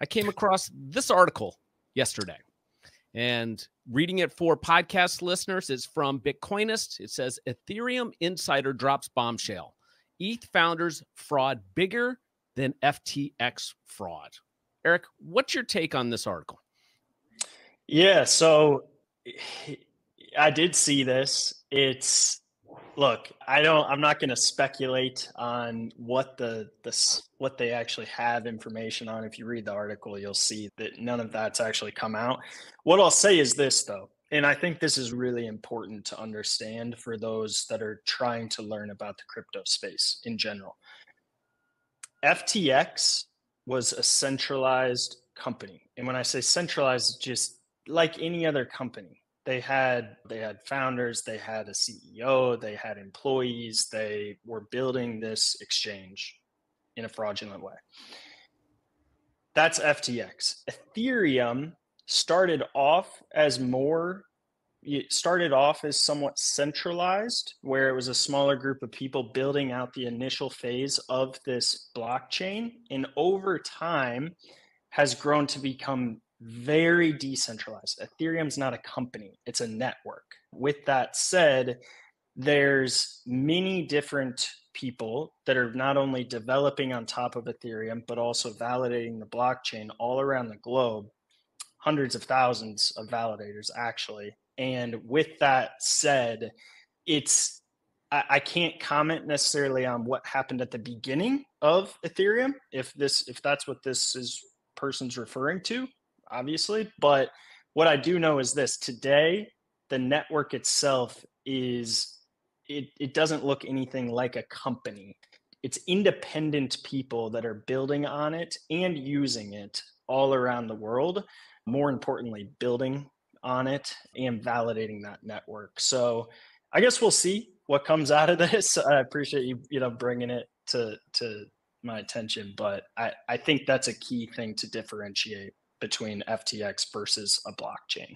I came across this article yesterday and reading it for podcast listeners is from Bitcoinist. It says Ethereum insider drops bombshell. ETH founders fraud bigger than FTX fraud. Eric, what's your take on this article? Yeah, so I did see this. It's look, I don't I'm not going to speculate on what the the what they actually have information on. If you read the article, you'll see that none of that's actually come out. What I'll say is this though, and I think this is really important to understand for those that are trying to learn about the crypto space in general. FTX was a centralized company. And when I say centralized, just like any other company, they had they had founders they had a ceo they had employees they were building this exchange in a fraudulent way. That's ftx ethereum started off as more it started off as somewhat centralized where it was a smaller group of people building out the initial phase of this blockchain and over time has grown to become very decentralized. Ethereum's not a company, it's a network. With that said, there's many different people that are not only developing on top of Ethereum, but also validating the blockchain all around the globe. Hundreds of thousands of validators, actually. And with that said, it's I, can't comment necessarily on what happened at the beginning of Ethereum, if this if that's what this is person's referring to obviously. But what I do know is this today, the network itself is it, it doesn't look anything like a company. It's independent people that are building on it and using it all around the world. More importantly, building on it and validating that network. So I guess we'll see what comes out of this. I appreciate you, you know, bringing it to to my attention, but I, I think that's a key thing to differentiate between FTX versus a blockchain.